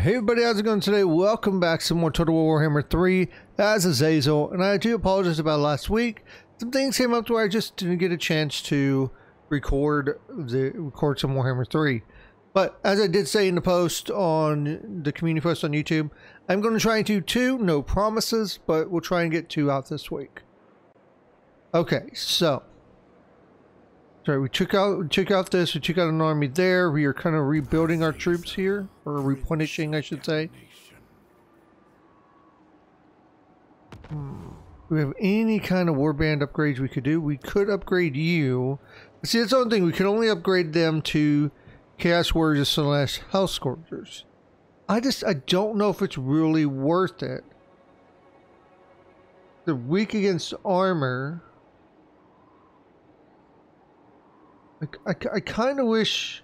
Hey everybody, how's it going today? Welcome back to more Total War Warhammer 3 as Azazel, and I do apologize about last week. Some things came up to where I just didn't get a chance to record the record some Warhammer 3. But as I did say in the post on the community post on YouTube, I'm going to try and do two, no promises, but we'll try and get two out this week. Okay, so Sorry, we took out we took out this, we took out an army there. We are kind of rebuilding our troops here, or replenishing, I should say. Hmm. We have any kind of warband upgrades we could do? We could upgrade you. See, that's the only thing. We can only upgrade them to Chaos Warriors slash Hell Scourgers. I just, I don't know if it's really worth it. They're weak against armor. I, I, I kind of wish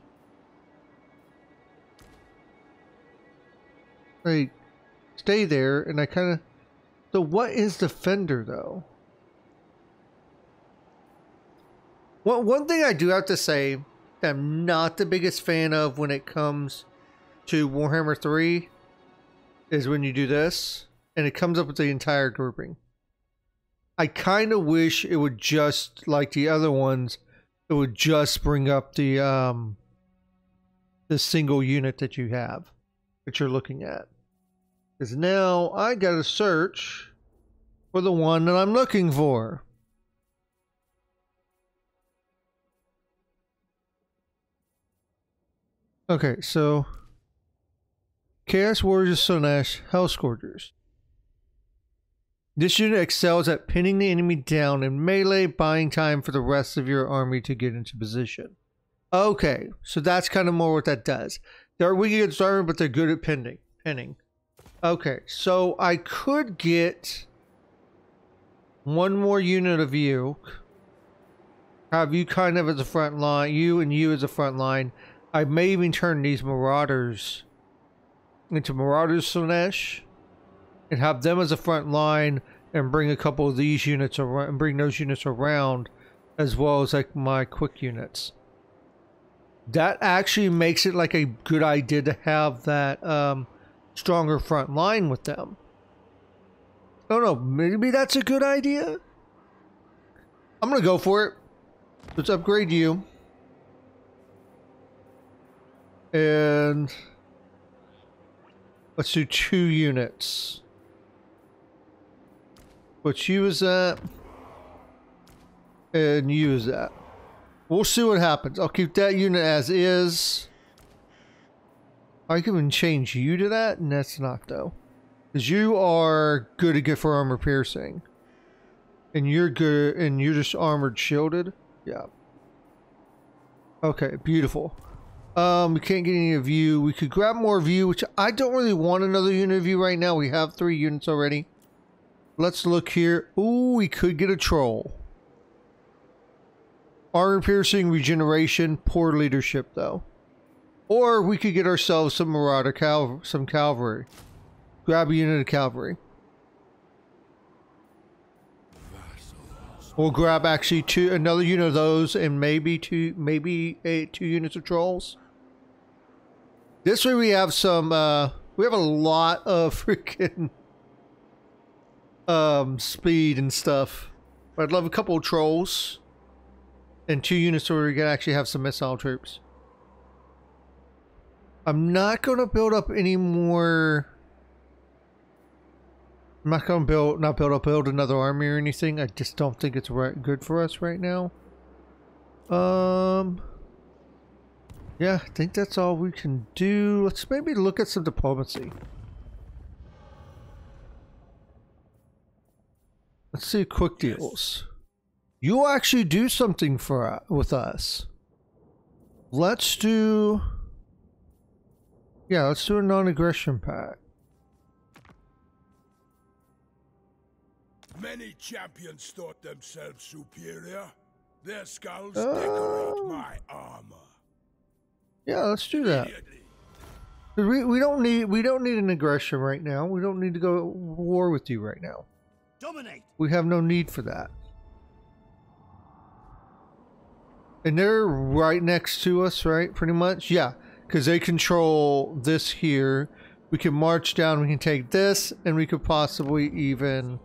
I stay there and I kind of so what is defender though? Well one thing I do have to say I'm not the biggest fan of when it comes to Warhammer 3 is when you do this and it comes up with the entire grouping. I kind of wish it would just like the other ones it would just bring up the um the single unit that you have that you're looking at. Because now I gotta search for the one that I'm looking for. Okay, so Chaos Warriors Slash Hell Scourgers. This unit excels at pinning the enemy down in melee, buying time for the rest of your army to get into position. Okay, so that's kind of more what that does. They're weak against armor, but they're good at pinning. Pinning. Okay, so I could get one more unit of you. Have you kind of as a front line, you and you as a front line. I may even turn these marauders into marauders Slaanesh and have them as a front line and bring a couple of these units around and bring those units around as well as like my quick units. That actually makes it like a good idea to have that um, stronger front line with them. I don't know, maybe that's a good idea? I'm gonna go for it. Let's upgrade you. And let's do two units. But you as that. And you as that. We'll see what happens. I'll keep that unit as is. I can even change you to that, and that's not though. Because you are good to get for armor piercing. And you're good, and you're just armored shielded. Yeah. Okay, beautiful. Um, we can't get any of you. We could grab more you, which I don't really want another unit of you right now. We have three units already. Let's look here. Ooh, we could get a troll. Armor piercing, regeneration, poor leadership though. Or we could get ourselves some marauder cal some cavalry. Grab a unit of cavalry. We'll grab actually two another unit of those and maybe two maybe eight two units of trolls. This way we have some uh we have a lot of freaking um, speed and stuff. I'd love a couple of trolls and two units where we can actually have some missile troops. I'm not going to build up any more. I'm not going to build, not build up, build another army or anything. I just don't think it's right, good for us right now. Um, yeah, I think that's all we can do. Let's maybe look at some diplomacy. Let's see quick deals. You actually do something for uh, with us. Let's do. Yeah, let's do a non-aggression pact. Many champions thought themselves superior. Their skulls uh, decorate my armor. Yeah, let's do that. We, we don't need we don't need an aggression right now. We don't need to go war with you right now. Dominate. We have no need for that. And they're right next to us, right? Pretty much? Yeah. Because they control this here. We can march down. We can take this, and we could possibly even.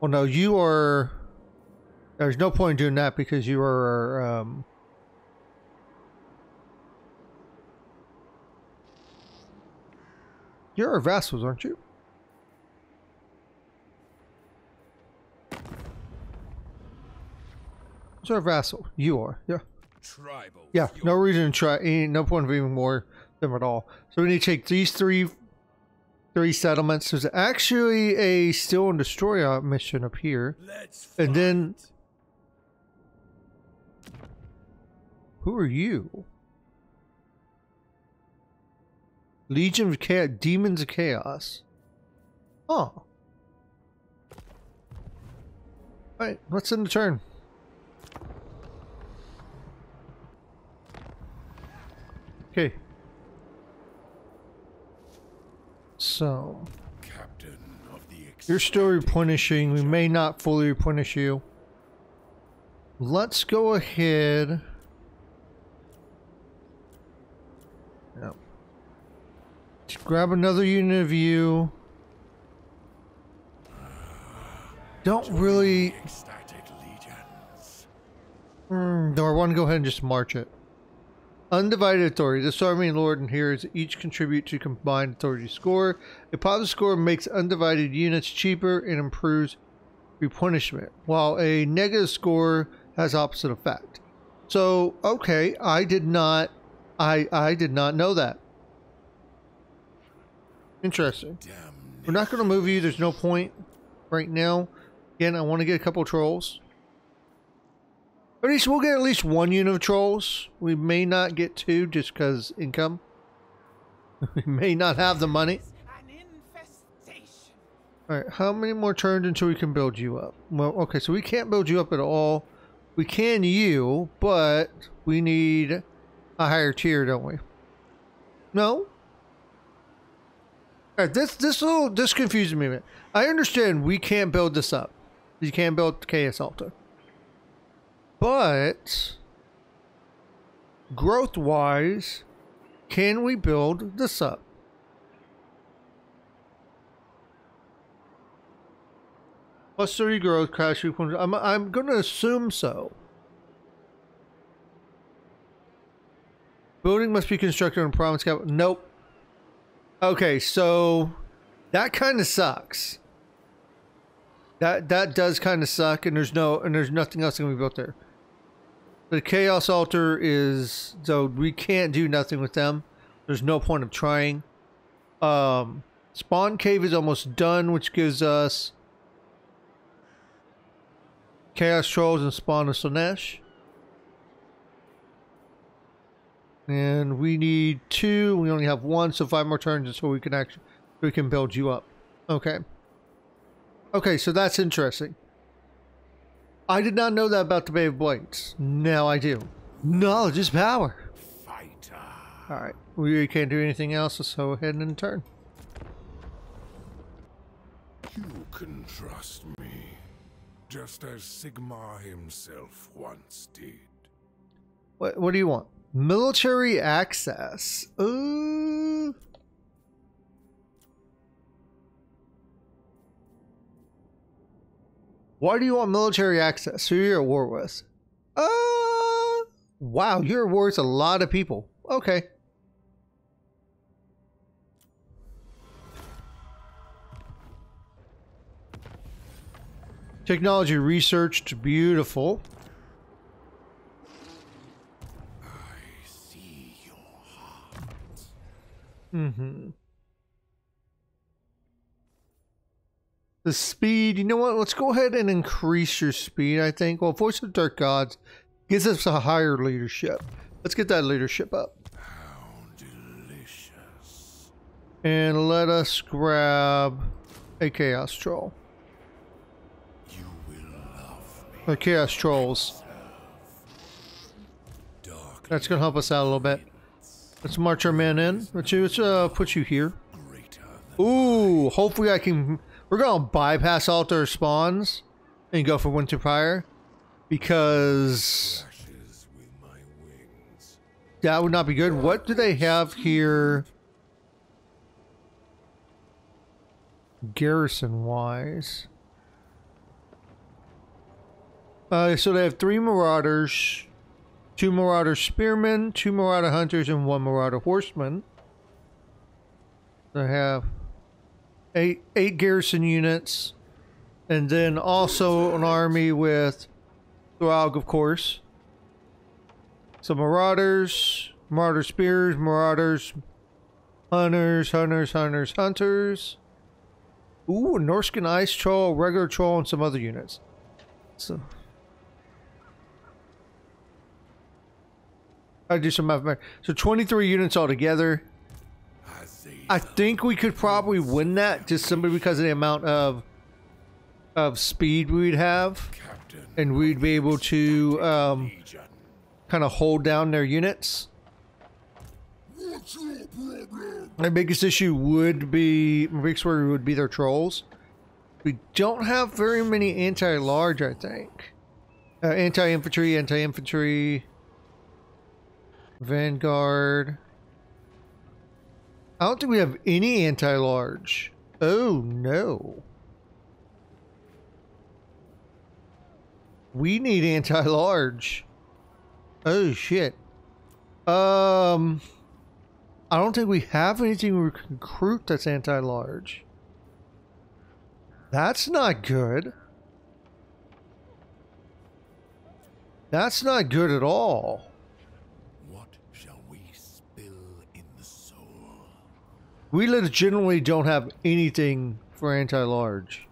Well, no, you are. There's no point in doing that because you are. Um, you're our vassals, aren't you? Our vassal? You are. Yeah. Tribal. Yeah. No reason to try. Ain't no point of even more them at all. So we need to take these three, three settlements. There's actually a steal and destroy uh, mission up here. Let's And then- Who are you? Legion of Chaos, Demons of Chaos. Huh. Alright, let's end the turn. Okay. So, captain of the you're still replenishing. We may not fully replenish you. Let's go ahead. Yep. Grab another unit of you. Don't really. Mm, no, I want to go ahead and just march it. Undivided authority. This army and lord and heroes each contribute to combined authority score. A positive score makes undivided units cheaper and improves replenishment, while a negative score has opposite effect. So, okay, I did not, I I did not know that. Interesting. Damn. We're not going to move you. There's no point right now. Again, I want to get a couple trolls. At least we'll get at least one unit of trolls. We may not get two just because income. we may not have the money. All right, how many more turns until we can build you up? Well, okay, so we can't build you up at all. We can you, but we need a higher tier, don't we? No. All right, this this little this confuses me a bit. I understand we can't build this up. You can't build Chaos Altar. But growth wise, can we build this up? Plus three growth, crash. I'm I'm gonna assume so. Building must be constructed on province cap. Nope. Okay, so that kind of sucks. That that does kind of suck, and there's no and there's nothing else gonna be built there. The chaos altar is so we can't do nothing with them. There's no point of trying. Um, spawn cave is almost done, which gives us chaos trolls and spawn of Slaanesh. And we need two. We only have one, so five more turns until we can actually we can build you up. Okay. Okay, so that's interesting. I did not know that about the Bay of Blades. Now I do. Knowledge is power. Fighter. All right, we can't do anything else, so ahead and turn. You can trust me. Just as Sigmar himself once did. What What do you want? Military access. Ooh. Why do you want military access? Who you're at war with? Uh, wow, you're at war with a lot of people. Okay. Technology researched, beautiful. I see your heart. Mm-hmm. The speed, you know what? Let's go ahead and increase your speed, I think. Well, Voice of Dark Gods gives us a higher leadership. Let's get that leadership up. How delicious. And let us grab a Chaos Troll. You will love me. Or Chaos Trolls. That's going to help us out a little bit. Let's march our men in. Let's, let's uh, put you here. Ooh, hopefully I can. We're gonna bypass altar spawns and go for because with my wings. that would not be good. What do they have here? garrison wise. Uh, so they have three marauders, two marauder spearmen, two marauder hunters, and one marauder horseman. They have eight eight garrison units, and then also an army with Throg, of course. Some marauders, marauder spears, marauders, hunters, hunters, hunters, hunters. Ooh, a Norscan ice troll, regular troll, and some other units. So I do some math. So 23 units altogether. I think we could probably win that just simply because of the amount of of speed we'd have, and we'd be able to um, kind of hold down their units. What's your problem? My biggest issue would be my biggest worry would be their trolls. We don't have very many anti-large, I think. Uh, anti-infantry, anti-infantry, vanguard. I don't think we have any anti-large. Oh no. We need anti-large. Oh shit. Um. I don't think we have anything we can recruit that's anti-large. That's not good. That's not good at all. What shall we spill in the soul? We legitimately don't have anything for anti-large.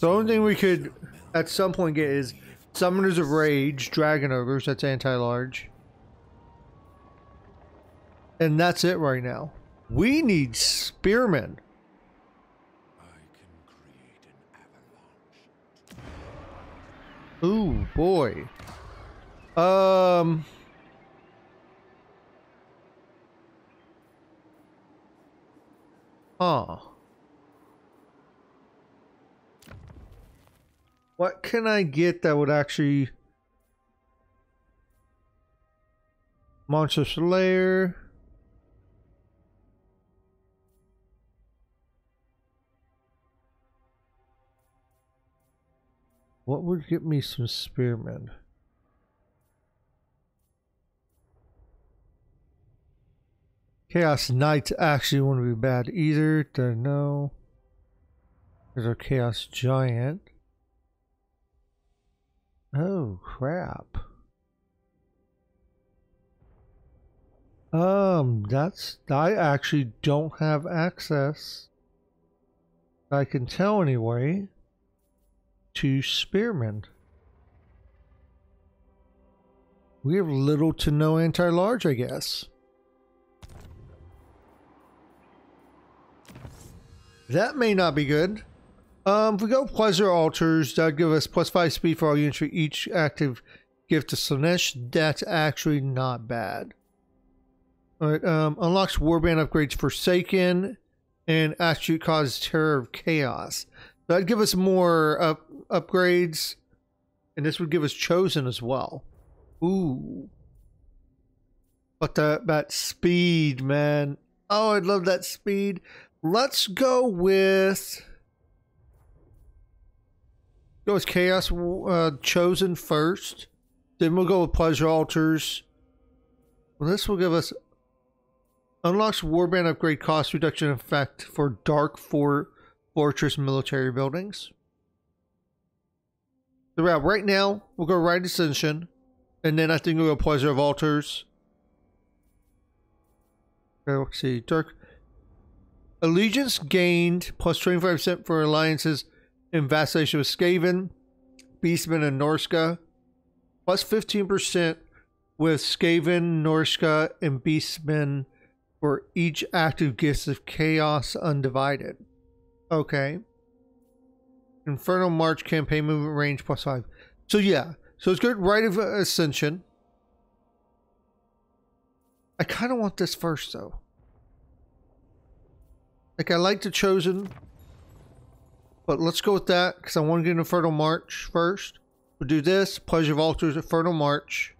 The only thing we could at some point get is Summoners of Rage, Dragon Ogres, that's anti-large. And that's it right now. We need Spearmen. Ooh, boy. Um. Huh. What can I get that would actually. Monster Slayer. What would get me some spearmen? Chaos Knights actually wouldn't be bad either. Don't know. There's our Chaos Giant. Oh crap. Um, that's I actually don't have access. I can tell anyway to spearmen. We have little to no anti-large, I guess. That may not be good. Um, if we go pleasure altars, that'd give us plus five speed for all units for each active gift to Slaanesh. That's actually not bad. Alright, um, unlocks warband upgrades Forsaken and attribute cause terror of chaos. That'd give us more up upgrades, and this would give us chosen as well. Ooh. But that that speed, man. Oh, I'd love that speed. Let's go with go with chaos uh, chosen first. Then we'll go with pleasure altars. Well, this will give us unlocks warband upgrade cost reduction effect for dark for fortress military buildings. So right now we'll go right ascension, and then I think we'll go pleasure of altars. Okay, let's see. Dark allegiance gained plus plus twenty five percent for alliances in vassalation with Skaven, Beastmen, and Norsca, plus plus fifteen percent with Skaven, Norsca, and Beastmen for each active gifts of chaos undivided. Okay. Infernal March campaign movement range plus five. So yeah, so it's good. Rite of Ascension. I kind of want this first though. Like I like the Chosen, but let's go with that because I want to get Infernal March first. We'll do this Pleasure of Altars, Infernal March.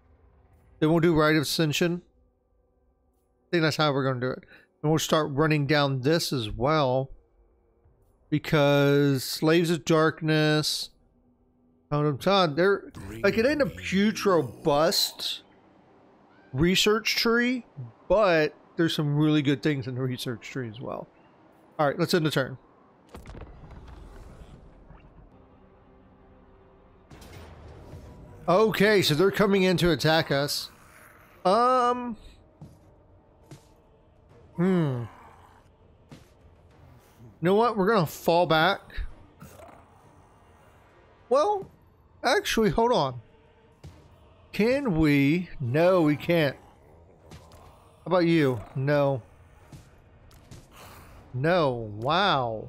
Then we'll do Rite of Ascension. I think that's how we're going to do it. And we'll start running down this as well. Because Slaves of Darkness, Todd, they're like it ain't a huge robust research tree, but there's some really good things in the research tree as well. All right, let's end the turn. Okay, so they're coming in to attack us. Um. Hmm. You know what? We're gonna fall back. Well, actually, hold on. Can we? No, we can't. How about you? No. No. Wow.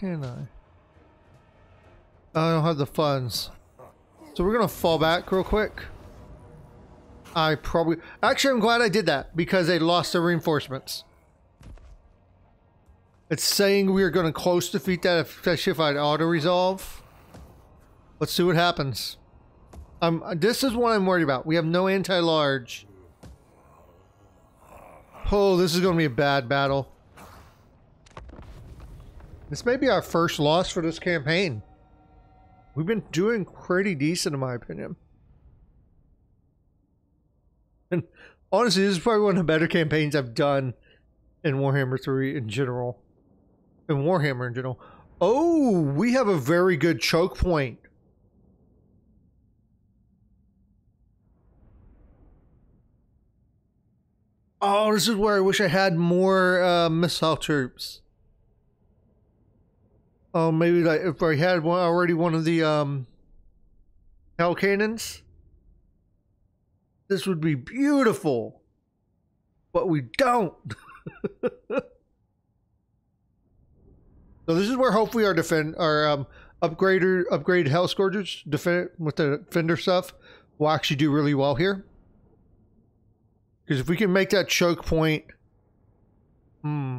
Can't I? I don't have the funds. So we're gonna fall back real quick. I probably actually I'm glad I did that because they lost their reinforcements. It's saying we are gonna close defeat that especially if I'd auto resolve. Let's see what happens. Um this is what I'm worried about. We have no anti-large. Oh, this is gonna be a bad battle. This may be our first loss for this campaign. We've been doing pretty decent in my opinion. And honestly, this is probably one of the better campaigns I've done in Warhammer 3 in general. In Warhammer in general. Oh, we have a very good choke point. Oh, this is where I wish I had more uh, missile troops. Oh, maybe like if I had one already one of the um hell cannons. This would be beautiful. But we don't. so this is where hopefully our defend our um upgrader upgrade hell scourgers defend with the defender stuff will actually do really well here. Because if we can make that choke point, hmm.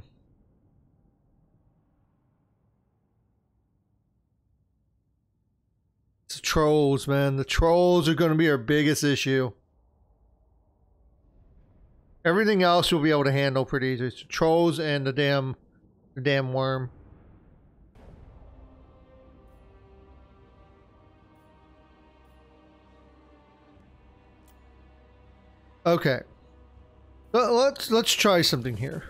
It's the trolls, man. The trolls are going to be our biggest issue. Everything else we'll be able to handle pretty easy. It's the trolls and the damn, the damn worm. Okay. Let's let's try something here.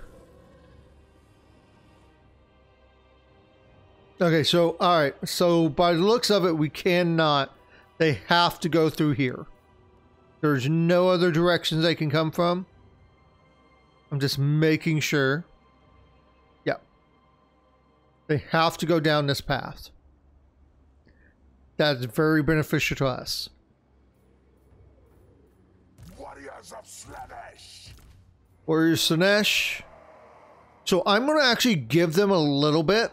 Okay, so all right. So by the looks of it, we cannot. They have to go through here. There's no other directions they can come from. I'm just making sure. Yeah. They have to go down this path. That's very beneficial to us. Warriors of Slaanesh. Warriors Slaanesh. So I'm going to actually give them a little bit.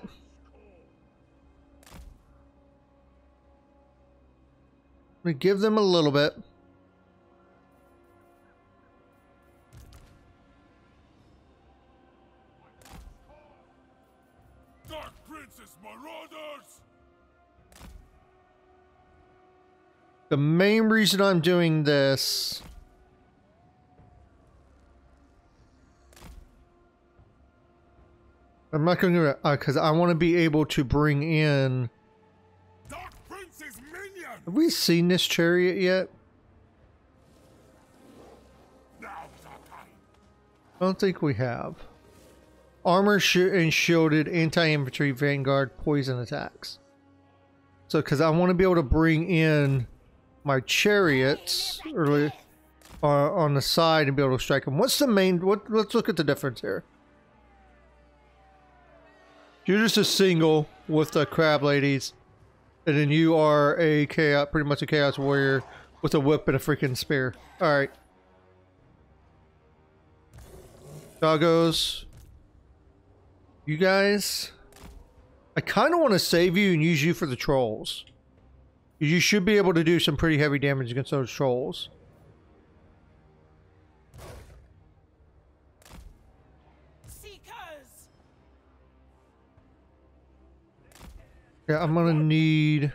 I'm going to give them a little bit. Dark Princess Marauders. The main reason I'm doing this I'm not going to because I want to be able to bring in. Dark Prince's minion. Have we seen this chariot yet? Now's our time. I don't think we have. Armor sh- and shielded anti-infantry vanguard poison attacks. So, because I want to be able to bring in my chariots early uh, on the side and be able to strike them. What's the main? What? Let's look at the difference here. You're just a single with the crab ladies, and then you are a chaos, pretty much a chaos warrior with a whip and a freaking spear. All right. Doggos. You guys. I kind of want to save you and use you for the trolls. You should be able to do some pretty heavy damage against those trolls. Yeah, I'm gonna need.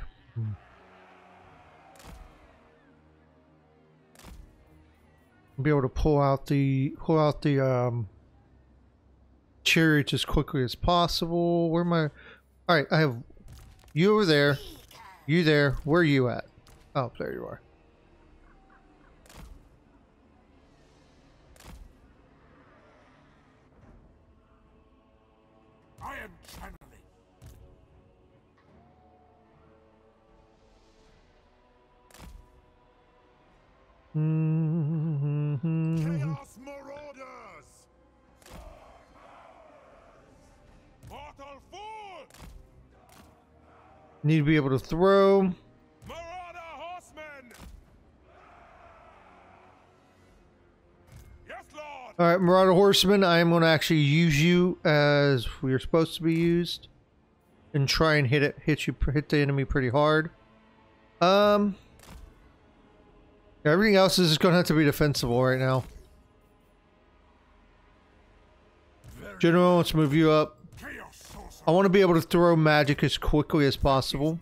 Be able to pull out the pull out the um, chariots as quickly as possible. Where am I? All right, I have you over there. You there? Where are you at? Oh, there you are. Chaos Marauders! Need to be able to throw. Marauder Horsemen! Yes, Lord! All right, Marauder Horseman, I am going to actually use you as we are supposed to be used, and try and hit it, hit you, hit the enemy pretty hard. Um, everything else is just going to have to be defensible right now. General, let's move you up. I want to be able to throw magic as quickly as possible,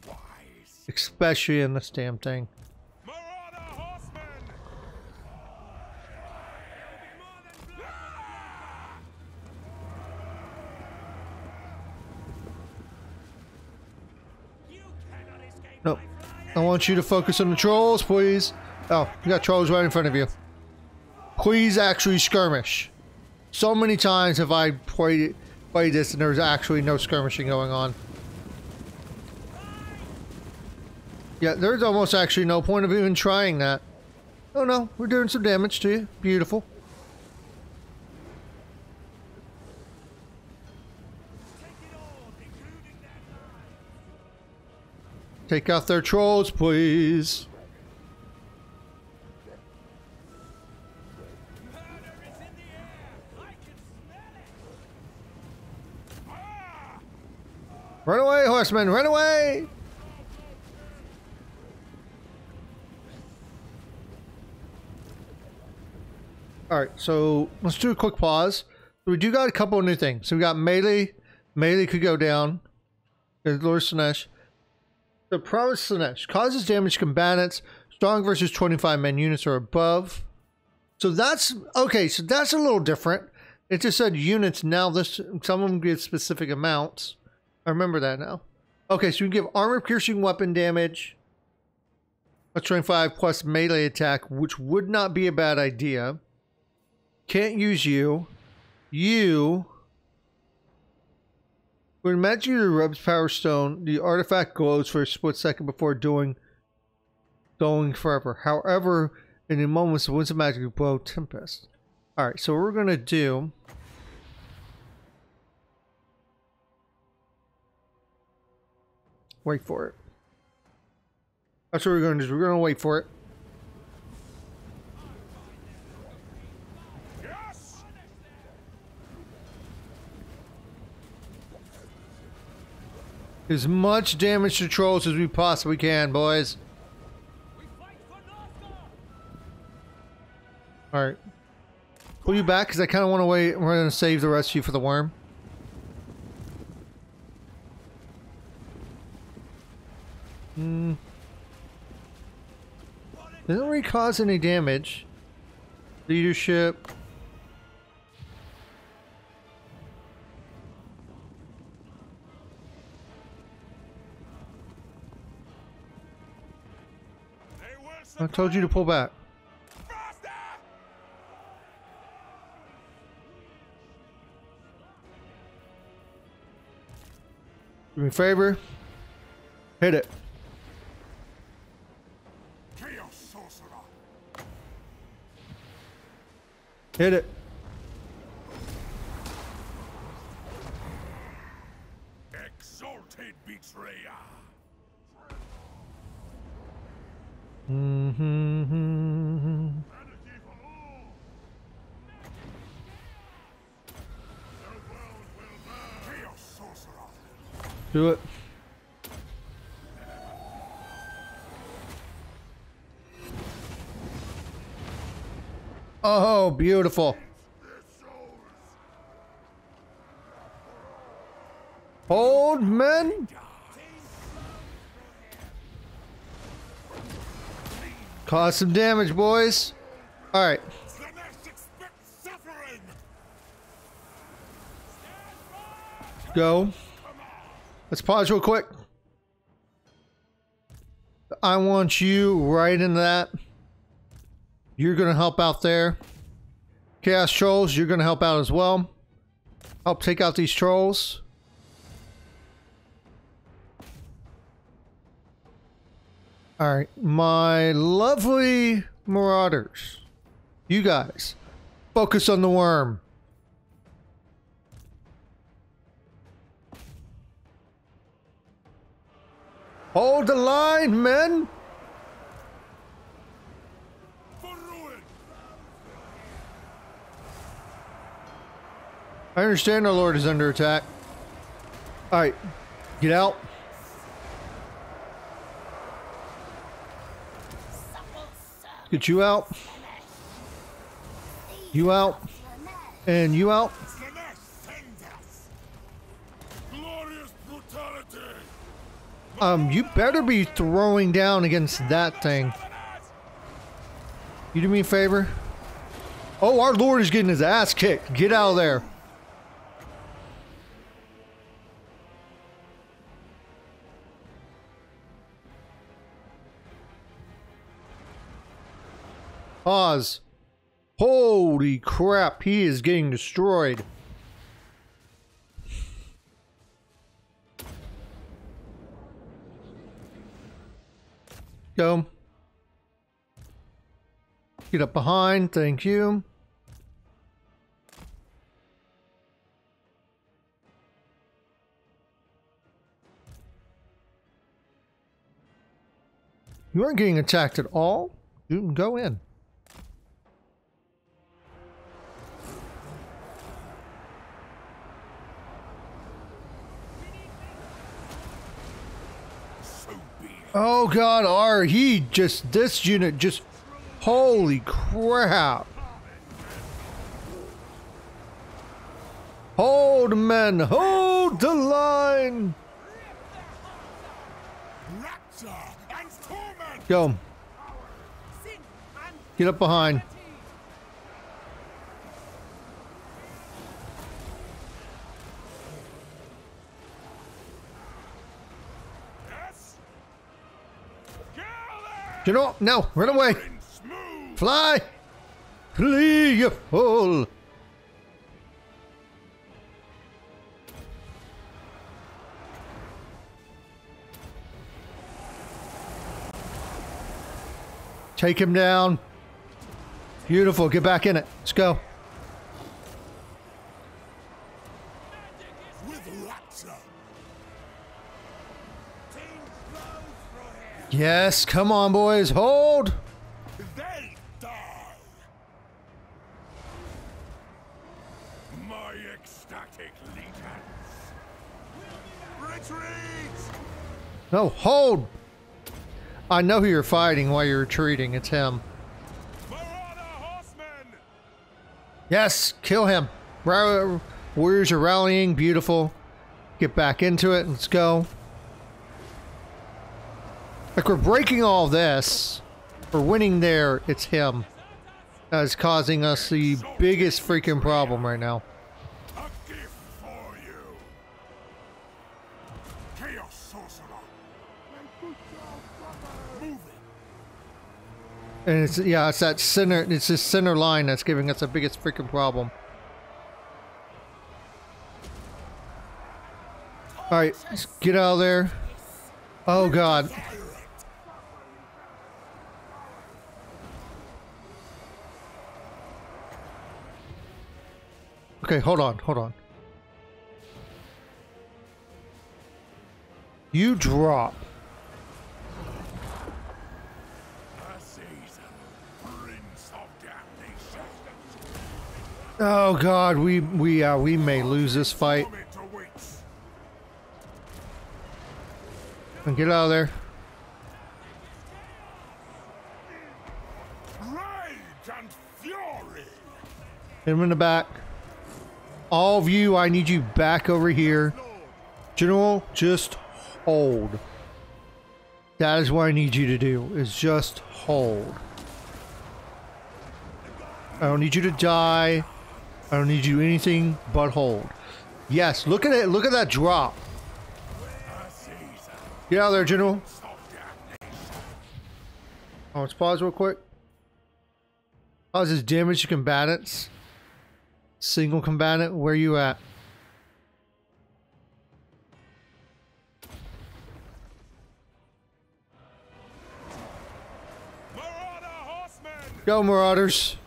especially in this damn thing. Nope. I want you to focus on the trolls, please. Oh, you got trolls right in front of you. Please actually skirmish. So many times have I played played this and there's actually no skirmishing going on. Yeah, there's almost actually no point of even trying that. Oh no, we're doing some damage to you. Beautiful. Take out their trolls, please. Run away, horsemen, run away! Alright, so let's do a quick pause. We do got a couple of new things. So we got melee. Melee could go down. There's Lord Slaanesh. The Promise Slaanesh causes damage to combatants. Strong versus 25 men units or above. So that's okay. So that's a little different. It just said units. Now this some of them give specific amounts. I remember that now. Okay, so you give armor piercing weapon damage. A 25 plus melee attack, which would not be a bad idea. Can't use you. You. When magic rubs Power Stone, the artifact glows for a split second before doing going forever. However, in the moments of winds of magic blow Tempest. Alright, so we're gonna do Wait for it. That's what we're going to do. We're going to wait for it. As much damage to trolls as we possibly can, boys. We fight for Northgard. All right. Pull you back because I kind of want to wait. We're going to save the rest of you for the worm. Hmm. Doesn't really cause any damage. Leadership. I told you to pull back. Do me a favor. Hit it. Hit it. Exalted Betrayer! Mm-hmm. Vanity for all! Oh, beautiful. Old men. Cause some damage, boys. All right. Go. Let's pause real quick. I want you right into that. You're going to help out there. Chaos Trolls, you're going to help out as well. Help take out these trolls. Alright, my lovely Marauders. You guys, focus on the worm. Hold the line, men! For ruin! I understand our lord is under attack. Alright, get out. Get you out. You out. And you out. Um, you better be throwing down against that thing. You do me a favor? Oh, our lord is getting his ass kicked. Get out of there. Pause. Holy crap, he is getting destroyed. Go. Get up behind, thank you. You aren't getting attacked at all. You can go in. Oh god, R, he just, this unit just, holy crap. Hold men, hold the line. Rapture and torment! Go, get up behind. Yes? Kill them! You know, no, run away. Fly. Flee, you fool. Take him down. Beautiful. Get back in it. Let's go. Yes. Come on, boys. Hold. They die! My ecstatic legions! Retreat! No, hold. I know who you're fighting while you're retreating. It's him. Yes, kill him. Warriors are rallying. Beautiful. Get back into it. Let's go. Like we're breaking all this. We're winning there. It's him. That is causing us the biggest freaking problem right now. And it's yeah, it's that center. It's this center line that's giving us the biggest freaking problem. All right, let's get out of there. Oh God. Okay, hold on, hold on. You drop. Oh God, we we uh, we may lose this fight. Get out of there. Rage and fury! Hit him in the back. All of you, I need you back over here. General, just hold. That is what I need you to do, is just hold. I don't need you to die. I don't need you anything but hold. Yes, look at it. Look at that drop. Get out of there, General. Oh, let's pause real quick. Causes damage to combatants. Single combatant, where you at? Marauder horsemen! Go, Marauders.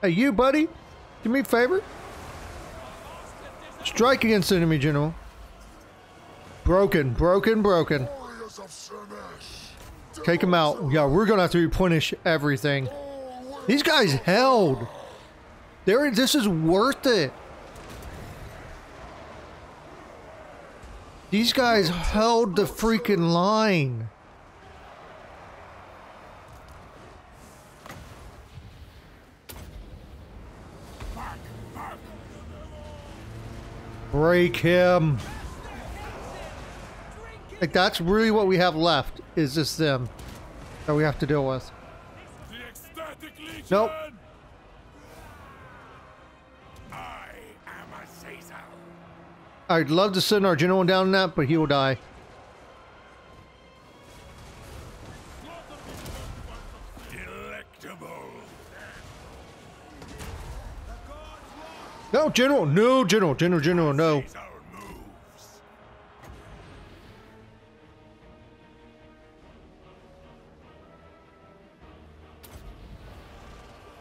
Hey, you, buddy. Do me a favor. Strike against enemy general. Broken, broken, broken. Warriors of Slaanesh. Take him out. Yeah, we're gonna have to replenish everything. These guys held. There, this is worth it. These guys held the freaking line. Break him. Like that's really what we have left is just them that we have to deal with. Nope. I am Azazel. I'd love to send our general down in that, but he will die. Delectable. No, general, no, general, general, general, no.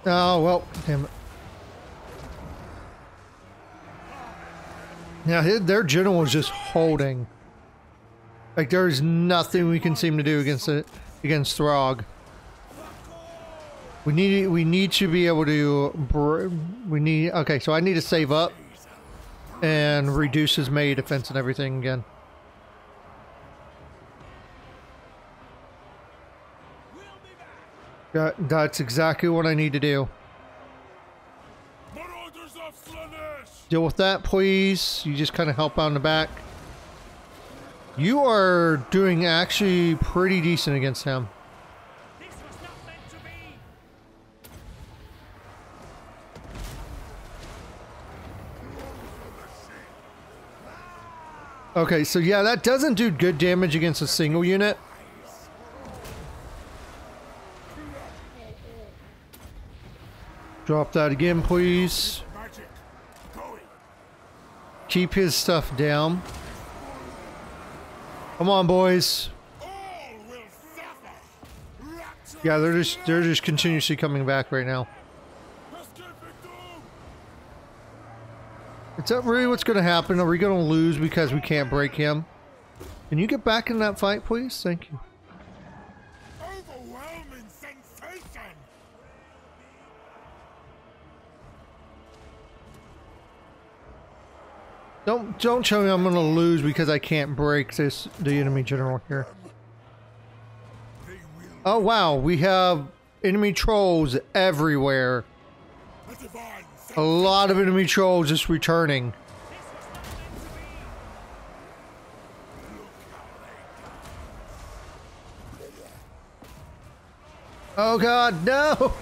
Oh, well, damn it. Yeah, hi- their general is just holding. Like, there's nothing we can seem to do against it, against Throgg. We need, we need to be able to, we need, okay, so I need to save up and reduce his melee defense and everything again. That, that's exactly what I need to do. Marauders of Slaanesh! Deal with that, please. You just kind of help out in the back. You are doing actually pretty decent against him. This was not meant to be! Okay, so yeah, that doesn't do good damage against a single unit. Drop that again, please. Keep his stuff down. Come on, boys. Yeah, they're just they're just continuously coming back right now. Is that really what's going to happen? Are we going to lose because we can't break him? Can you get back in that fight, please? Thank you. Don't don't tell me I'm going to lose because I can't break this the enemy general here. Oh wow, we have enemy trolls everywhere. A A lot of enemy trolls just returning. Oh god, no!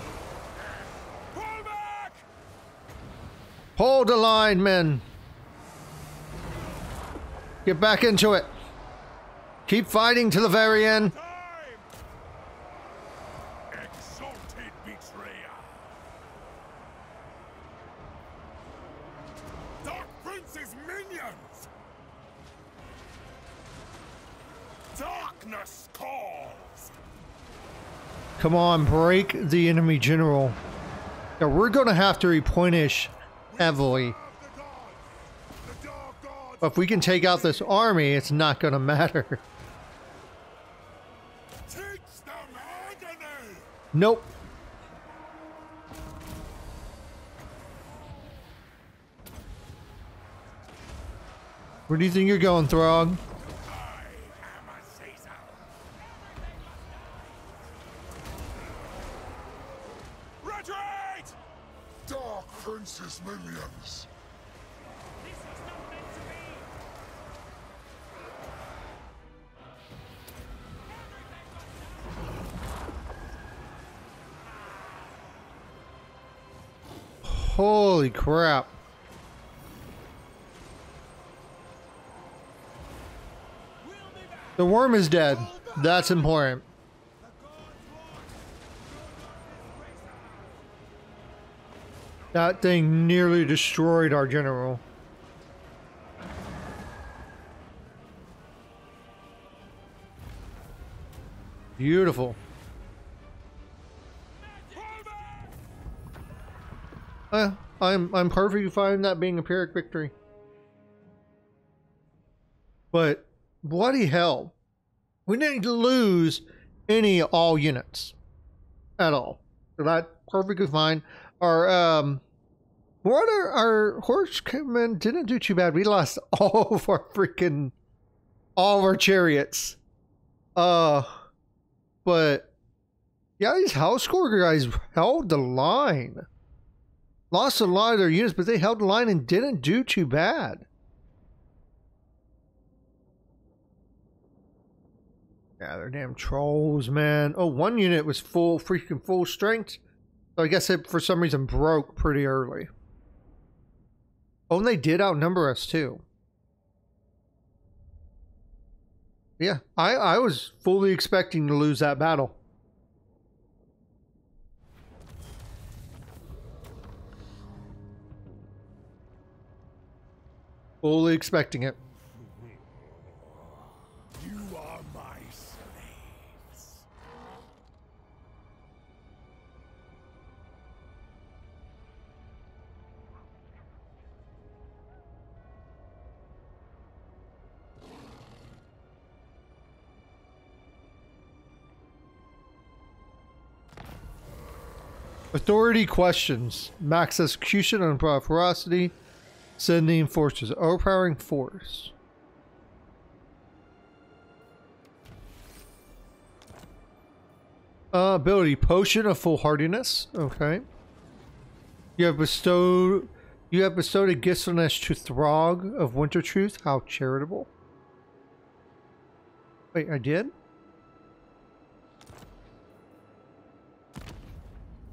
Pull back! Hold the line, men. Get back into it. Keep fighting to the very end. Time! Exalted betrayer! Dark Prince's minions! Darkness calls! Come on, break the enemy general. Yeah, we're gonna have to replenish heavily. But if we can take out this army, it's not gonna matter. Teach them agony! Nope. Where do you think you're going, Throgg? I am Azazel! Retreat! Dark Prince's minions. Holy crap. The worm is dead. That's important. That thing nearly destroyed our general. Beautiful. Uh, I'm I'm perfectly fine that being a Pyrrhic victory. But bloody hell. We didn't lose any all units at all. That's perfectly fine. Our um what our, our horsemen didn't do too bad. We lost all of our freaking all of our chariots. Uh but yeah, these Hellscourge guys held the line. Lost a lot of their units, but they held the line and didn't do too bad. Yeah, they're damn trolls, man. Oh, one unit was full, freaking full strength. So I guess it, for some reason, broke pretty early. Oh, and they did outnumber us, too. Yeah, I, I was fully expecting to lose that battle. Fully expecting it. You are my slaves. Authority questions. Max execution on ferocity. Sending forces. Overpowering force. Uh, ability. Potion of foolhardiness. Okay. You have bestowed... You have bestowed a giftsfulness to Throgg of Wintertooth. How charitable. Wait, I did?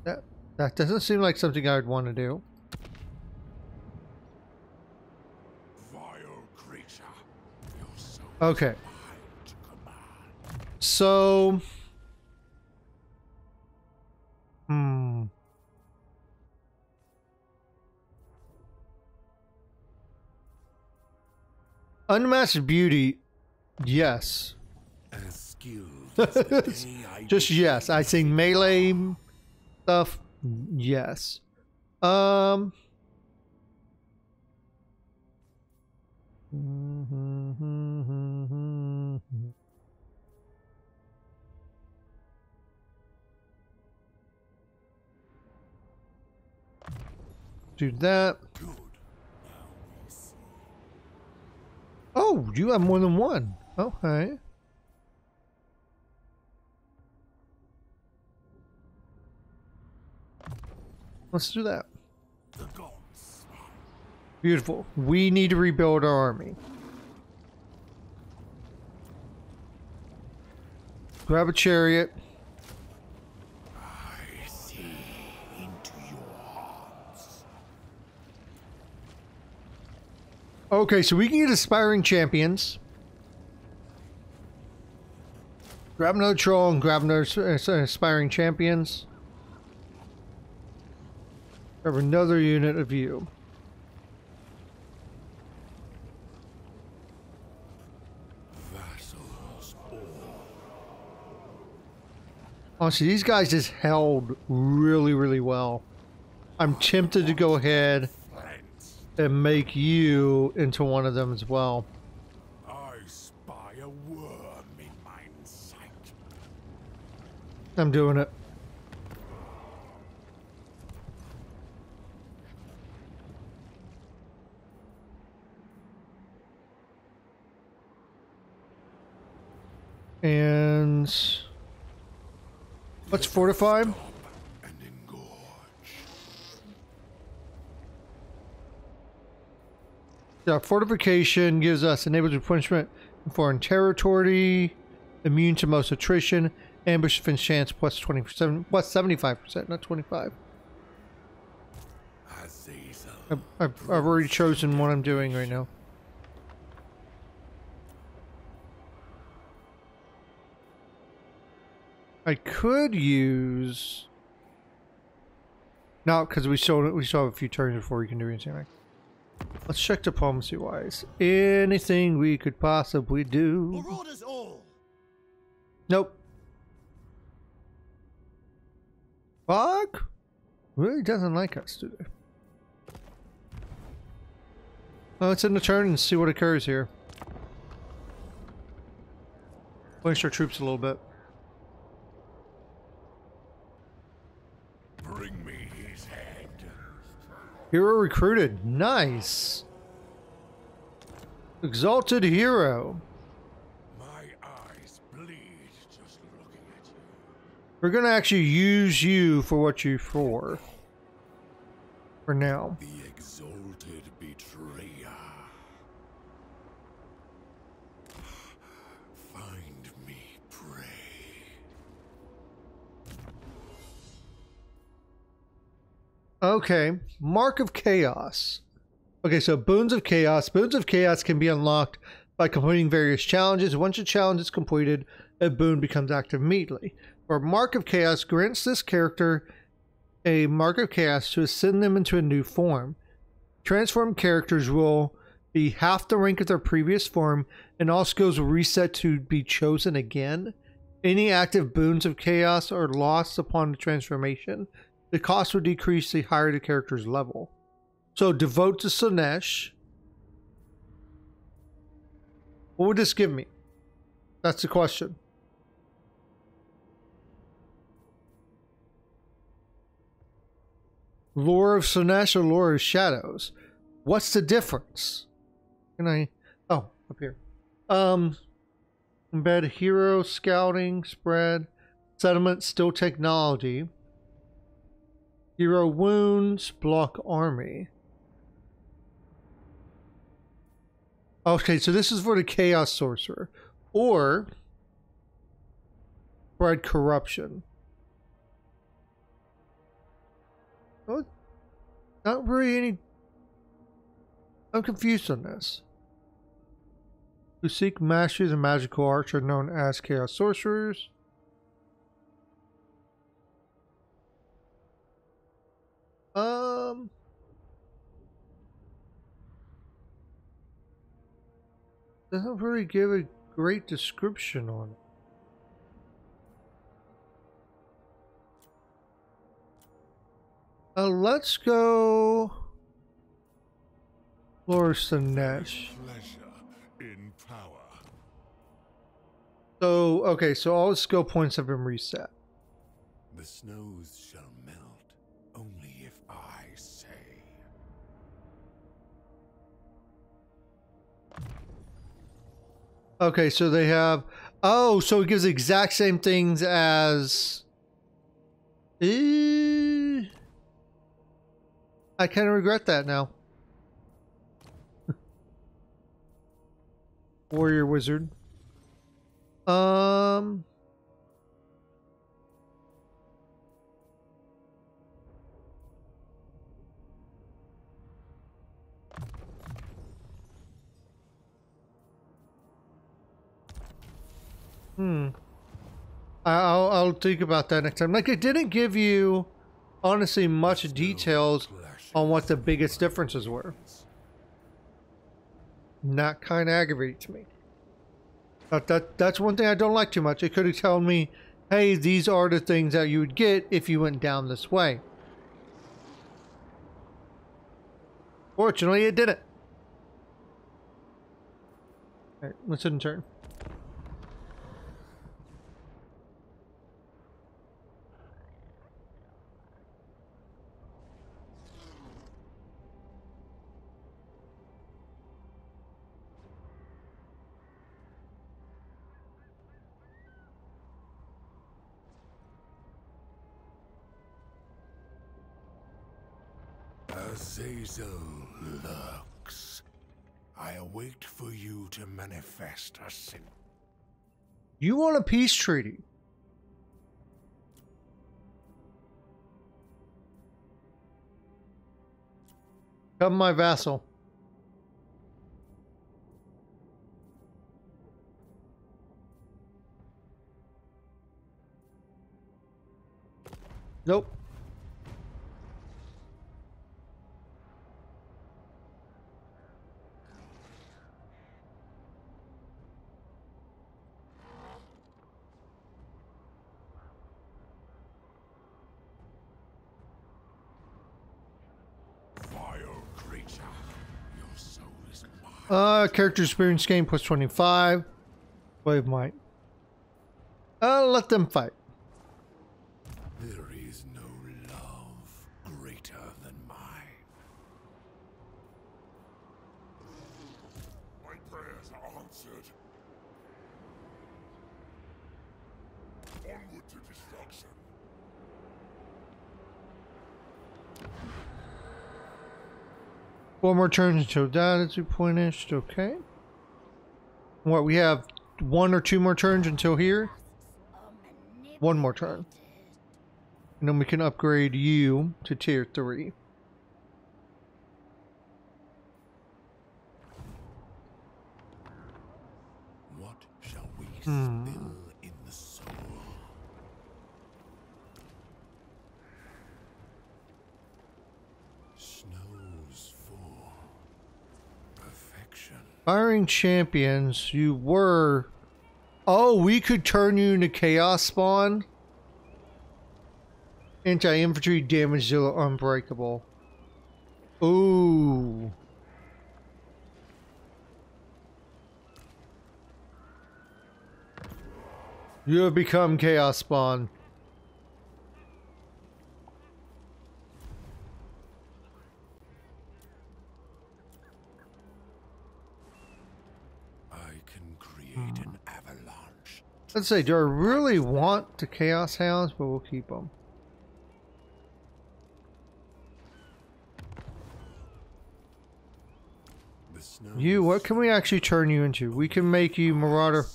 That, that doesn't seem like something I'd want to do. Vile creature. Your soul Okay. So, hmm. Unmatched beauty, yes. Just yes. I sing melee stuff, yes. Um. Do that. Oh, you have more than one. Okay. Let's do that. Beautiful. We need to rebuild our army. Grab a chariot. I see into your hearts. Okay, so we can get aspiring champions. Grab another troll and grab another uh, aspiring champions. Grab another unit of you. Honestly, these guys just held really, really well. I'm tempted to go ahead. And make you into one of them as well. I spy a worm in mine sight. I'm doing it. And let's fortify. Yeah, fortification gives us enabled replenishment in foreign territory, immune to most attrition, ambush defense chance plus 27, plus 75%, not 25. As Azazel. I've, I've, I've already chosen what I'm doing right now. I could use. No, because we still we still have a few turns before we can do anything. Like. Let's check diplomacy wise. Anything we could possibly do. Nope. Fuck. Really doesn't like us, do they? Well, let's end the turn and see what occurs here. Place our troops a little bit. Bring me his head. Hero recruited. Nice. Exalted hero. My eyes bleed just looking at you. We're gonna actually use you for what you're for. For now. Okay, Mark of Chaos. Okay, so Boons of Chaos. Boons of Chaos can be unlocked by completing various challenges. Once a challenge is completed, a boon becomes active immediately. Or Mark of Chaos grants this character a Mark of Chaos to ascend them into a new form. Transformed characters will be half the rank of their previous form, and all skills will reset to be chosen again. Any active boons of chaos are lost upon the transformation. The cost will decrease the higher the character's level. So devote to Slaanesh. What would this give me? That's the question. Lore of Slaanesh or Lore of Shadows? What's the difference? Can I? Oh, up here. Um, embed hero scouting spread settlement still technology. Hero wounds block army. Okay, so this is for the chaos sorcerer, or spread corruption. Oh, not really any. I'm confused on this. Who seek mastery of magical arts are known as chaos sorcerers. Um. Doesn't really give a great description on it. Uh, let's go. Pleasure in power. So, okay, so all the skill points have been reset. The snows Okay, so they have. Oh, so it gives the exact same things as. Eh, I kind of regret that now. Warrior wizard. Um. Hmm. I- I'll I'll think about that next time. Like it didn't give you, honestly, much details on what the biggest differences were. And That kind of aggravates me. But that that's one thing I don't like too much. It could have told me, "Hey, these are the things that you would get if you went down this way." Fortunately, it didn't. All right, let's end turn. Azazel lurks. I await for you to a sin. You want a peace treaty? Come, my vassal. Nope. Vile creature. Your soul is mine. Uh, character experience game plus 25. Wave might. Uh, let them fight. There is no love greater than mine. My prayers are answered. Onward to destruction. Four more turns until that is replenished. Okay. What, we have one or two more turns until here? One more turn. And then we can upgrade you to tier 3. What shall we Hmm. spill in the soul? Snows fall. Perfection. Champions, you were. Oh, we could turn you into Chaos Spawn. Anti infantry damage zero unbreakable. Ooh. You have become Chaos Spawn. I can create Hmm. an avalanche. Let's say, do I really want the Chaos Hounds? But we'll keep them. The You, what can we actually turn you into? We can make you Marauder.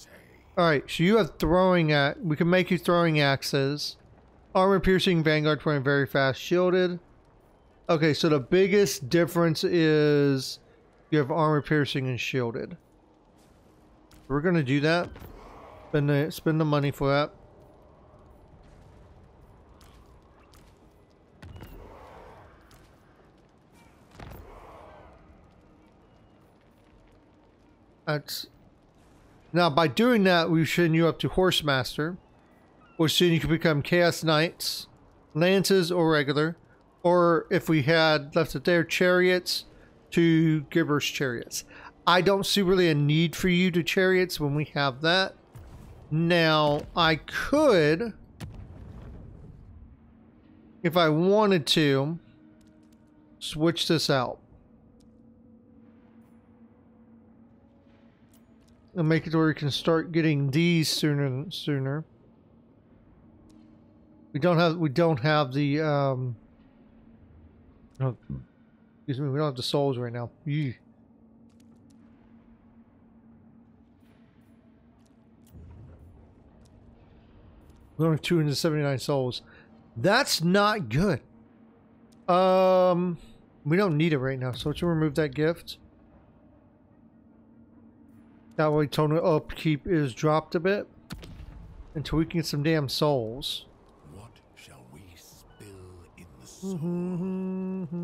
Alright, so you have throwing at. We can make you throwing axes. Armor piercing, Vanguard point, very fast, shielded. Okay, so the biggest difference is you have armor piercing and shielded. We're gonna do that. Spend the spend the money for that. That's now by doing that we send you up to Horsemaster, which then you can become Chaos Knights, Lances or regular, or if we had left it there, Chariots to Giver's Chariots. I don't see really a need for you to Chariots when we have that. Now I could, if I wanted to, switch this out. and make it where we can start getting these sooner and sooner. We don't have we don't have the um no, excuse me, we don't have the souls right now. Yee. We only have 279 souls. That's not good. Um we don't need it right now, so let's remove that gift. That way total upkeep is dropped a bit. Until we can get some damn souls. What shall we spill in the Mm-hmm. soul?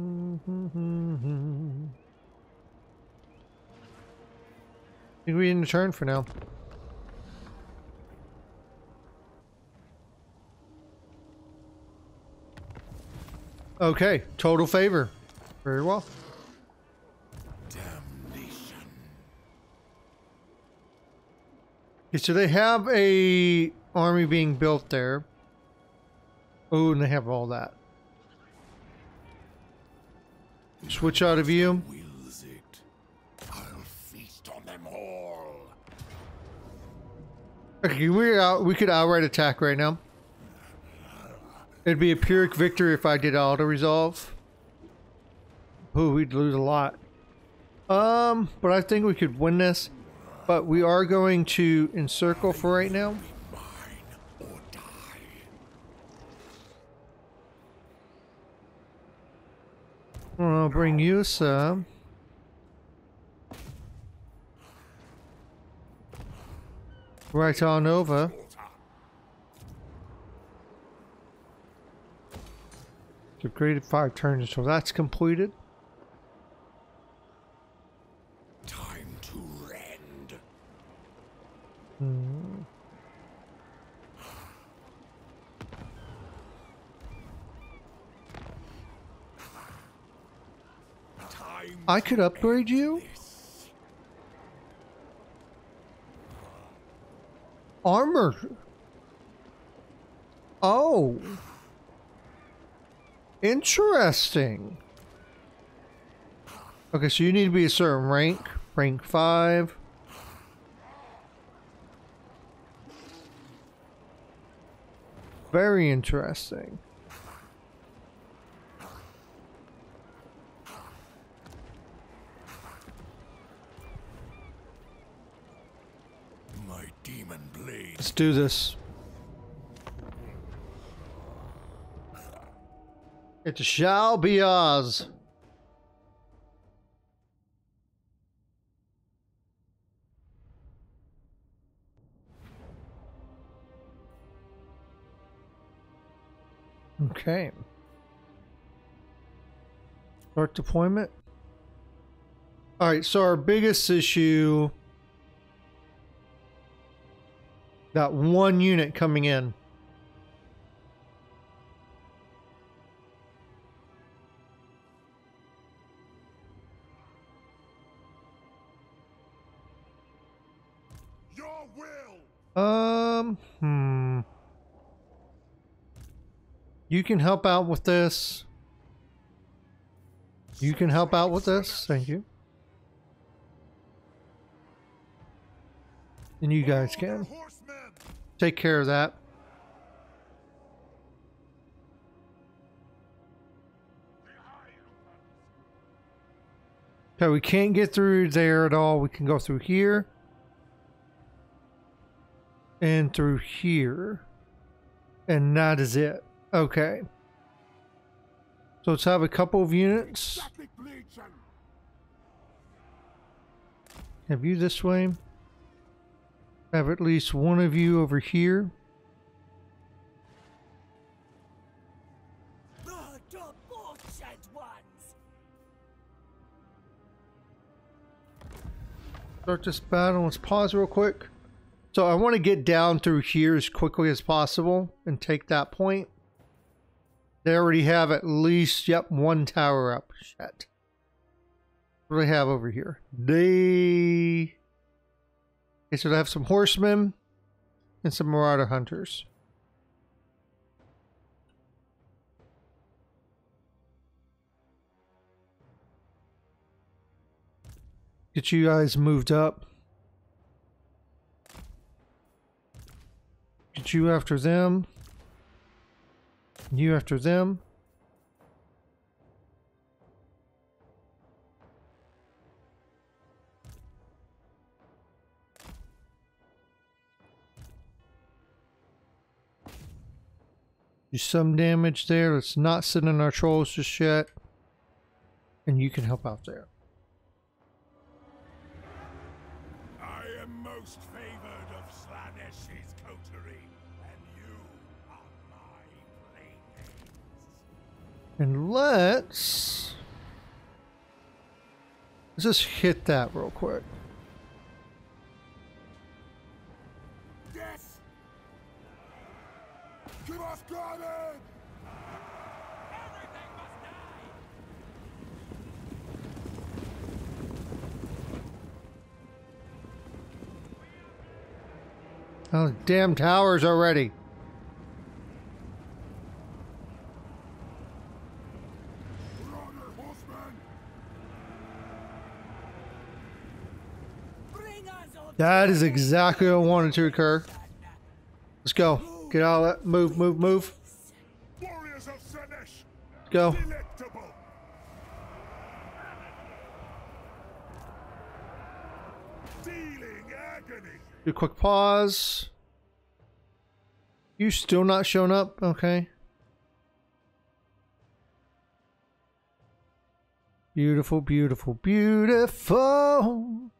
I think we in the turn for now. Okay, total favor. Very well. Damnation. Okay, so they have a army being built there. Oh, and they have all that. Switch out of you. Okay, we out. We could outright attack right now. It'd be a Pyrrhic victory if I did auto resolve. Ooh, we'd lose a lot. Um, but I think we could win this. But we are going to encircle for right now. I'll. Bring you some. Right on over. Degraded five turns, so that's completed. Time to rend. Time I could upgrade you. Armor. Oh. Interesting. Okay, so you need to be a certain rank. Rank 5. Very interesting. my demon blade. Let's do this. It shall be ours. Okay. Start deployment. All right, so our biggest issue, that one unit coming in. Um, hmm. You can help out with this. You can help out with this. Thank you. And you guys can. Take care of that. Okay, we can't get through there at all. We can go through here. And through here. And that is it. Okay. So let's have a couple of units. Have you this way. Have at least one of you over here. Start this battle. Let's pause real quick. So I want to get down through here as quickly as possible and take that point. They already have at least, yep, one tower up. Shit. What do they have over here? They... Okay, so they have some horsemen and some marauder hunters. Get you guys moved up. You after them. You after them. Do some damage there. Let's not sit in our trolls just yet. And you can help out there. And let's let's just hit that real quick. Death! Keep us guarded! Oh, damn towers already. Marauder horsemen! Bring us on That is exactly what I wanted to occur. Let's go. Get out of that. Move, move, move. Let's go. Do a quick pause. You still not showing up? Okay. Beautiful, beautiful, beautiful.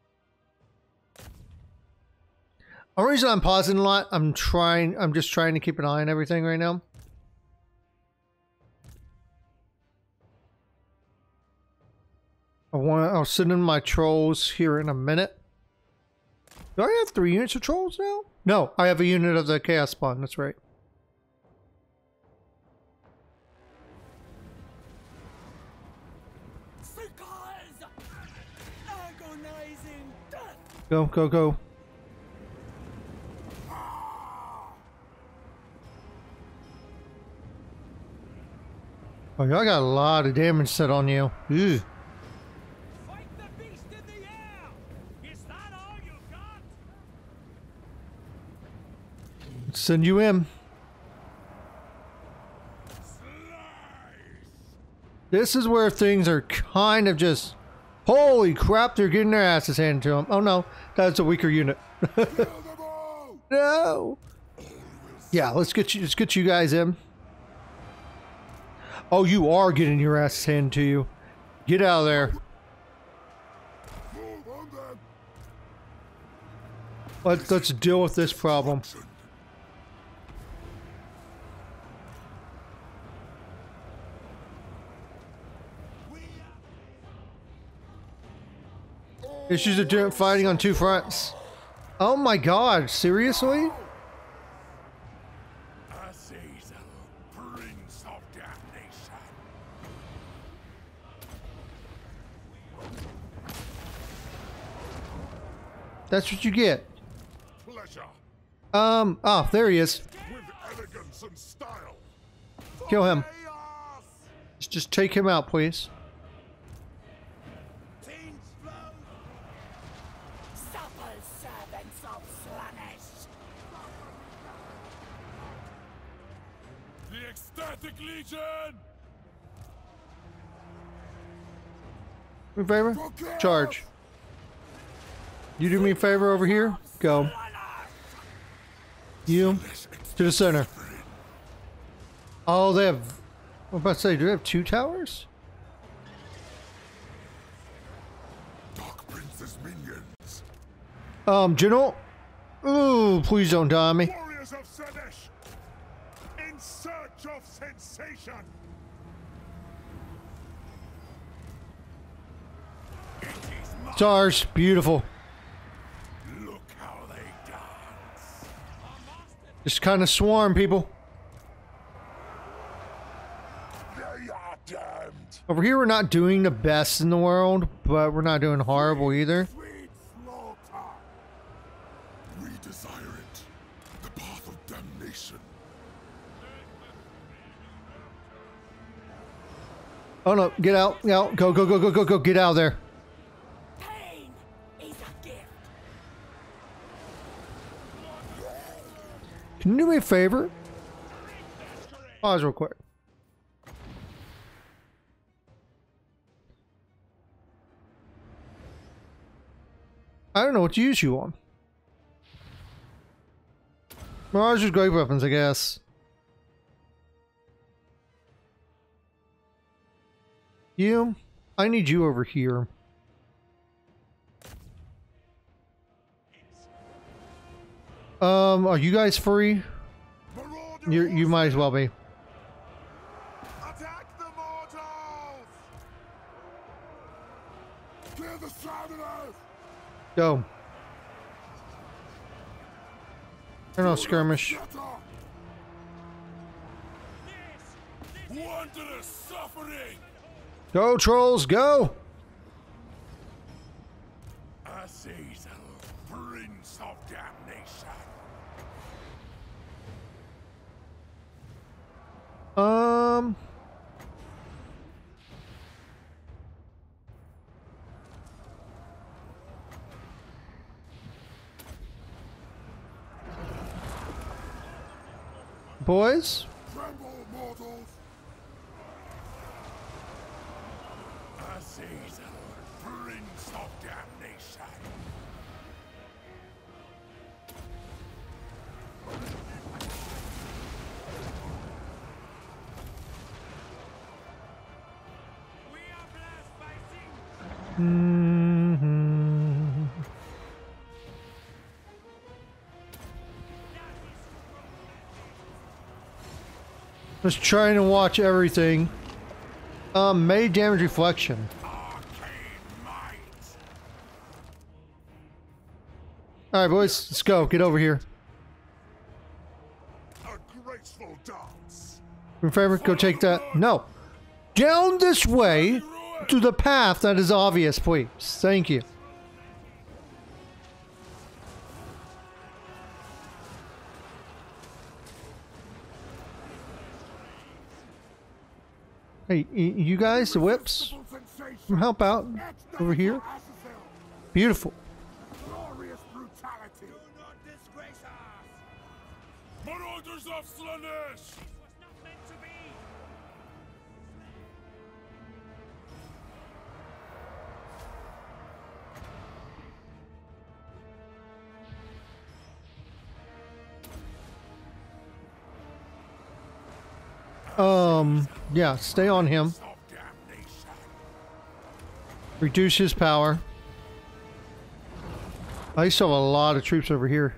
The reason I'm pausing a lot, I'm trying, I'm just trying to keep an eye on everything right now. I want. I'll send in my trolls here in a minute. Do I have three units of trolls now? No, I have a unit of the chaos spawn. That's right. Cigars! Agonizing death! Go, go, go. Oh, y'all got a lot of damage set on you. Ew. Fight the beast in the air! Is that all you got? Send you in. This is where things are kind of just. Holy crap! They're getting their asses handed to them. Oh no, that's a weaker unit. Kill them all! no. Yeah, let's get you. Let's get you guys in. Oh, you are getting your ass handed to you. Get out of there. Let's let's deal with this problem. Issues of fighting on two fronts. Oh my god, seriously? That's what you get. Pleasure Um, oh, there he is. with elegance and style. Kill him. Chaos! Just, just take him out, please. Teams flow! Supple servants of Slaanesh. The Ecstatic Legion! Me favor? Charge. You do me a favor over here? Go. You to the center. Oh, they have. What about to say? Do they have two towers? Dark Prince's minions. Um, General. Ooh, please don't die me. Warriors of Slaanesh! In search of sensation! It is my Stars, beautiful. Just kind of swarm, people. They are damned. Over here, we're not doing the best in the world, but we're not doing horrible either. We desire it. The path of damnation. Oh no, get out, get out, go, go, go, go, go, go, get out of there. Can you do me a favor? Pause real quick. I don't know what to use you on. Mirage is great weapons, I guess. You, I need you over here. Um, are you guys free? You you might as well be. Attack the mortals! Clear the Southerners! Go. Turn off skirmish. Wanderers suffering! Go trolls, go! Um. Boys! Azazel, Prince of Damnation. Mhm. Just trying to watch everything. Um, May damage reflection. All right, boys, let's go. Get over here. A favor, go take that. No, down this way to the path that is obvious, please. Thank you. Hey, you guys, the whips, come help out over here. Beautiful. Do not disgrace us! Marauders of Slaanesh. Yeah, stay on him. Reduce his power. I still have a lot of troops over here.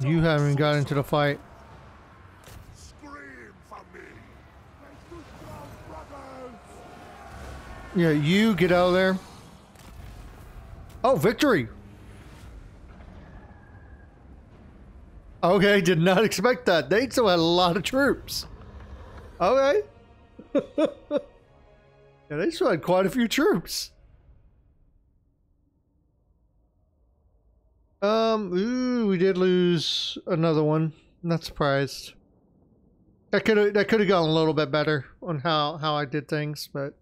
You haven't got into the fight. Yeah, you get out of there. Oh, victory! Okay, did not expect that. They still had a lot of troops. Okay. yeah, they still had quite a few troops. Um, ooh, we did lose another one. Not surprised. That could have that could have gone a little bit better on how how I did things, but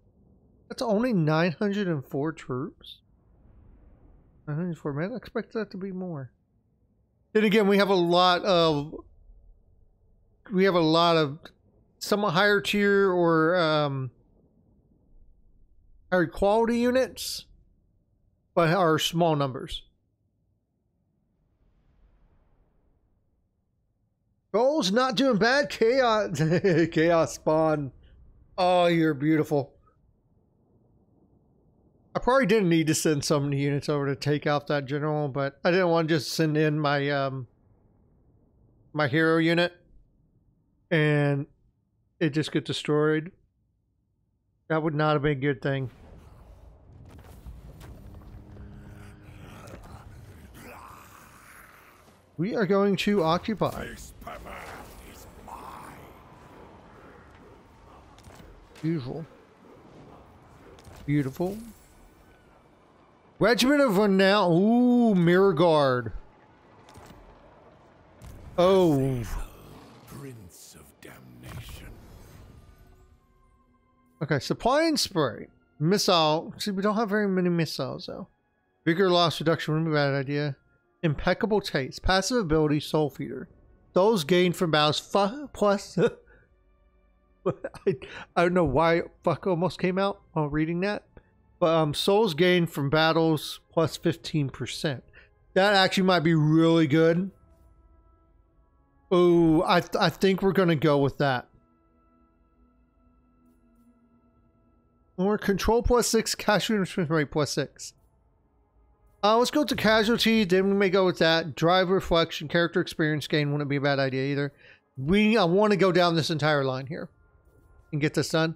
that's only 904 troops. 904 man, I expect that to be more. Then again, we have a lot of we have a lot of somewhat higher tier or um higher quality units, but are small numbers. Goals not doing bad. Chaos, chaos spawn. Oh, you're beautiful. I probably didn't need to send so many units over to take out that general, but I didn't want to just send in my um my hero unit and it just get destroyed. That would not have been a good thing. We are going to occupy. This power is mine. Beautiful. Regiment of Renown. Ooh, Mirror Guard. Oh. Prince of damnation. Okay, supply and spray. Missile. See, we don't have very many missiles, though. Vigor loss reduction wouldn't be a bad idea. Impeccable taste. Passive ability, Soul Feeder. Those gained from battles plus. I, I don't know why fuck almost came out while reading that. But um, souls gained from battles plus 15%. That actually might be really good. Oh, I, th- I think we're going to go with that. Or control plus six, casualty infantry rate plus six. Uh, let's go to casualty. Then we may go with that. Drive reflection, character experience gain wouldn't be a bad idea either. We I want to go down this entire line here and get this done.